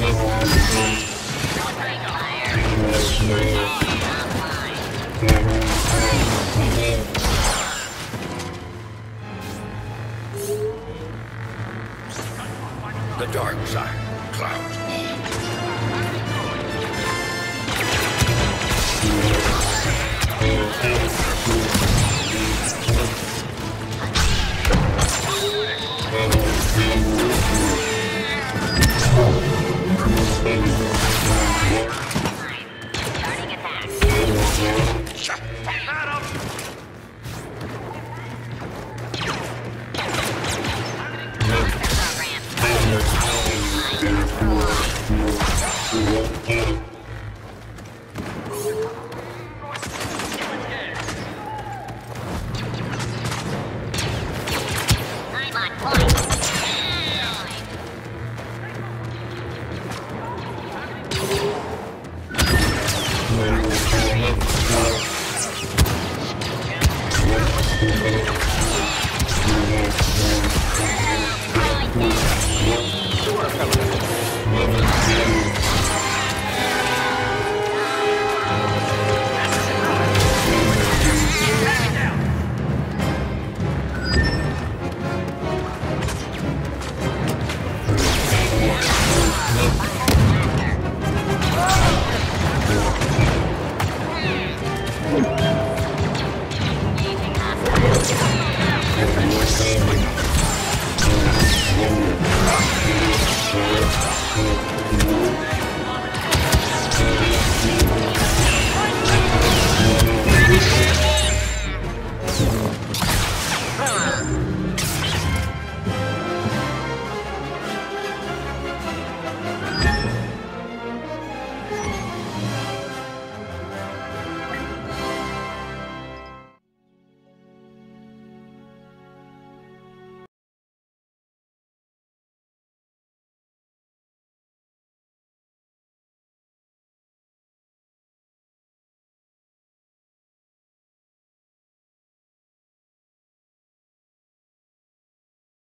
The dark side, clouds. Starting Shut Thank you.